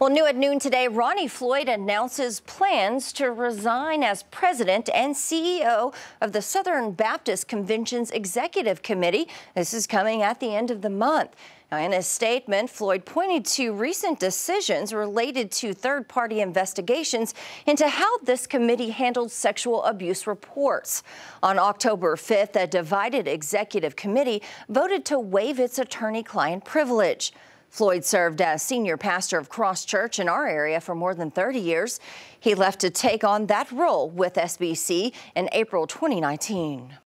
Well, new at noon today, Ronnie Floyd announces plans to resign as president and CEO of the Southern Baptist Convention's Executive Committee. This is coming at the end of the month. Now, in a statement, Floyd pointed to recent decisions related to third party investigations into how this committee handled sexual abuse reports. On October 5th, a divided executive committee voted to waive its attorney client privilege. Floyd served as senior pastor of Cross Church in our area for more than 30 years. He left to take on that role with SBC in April 2019.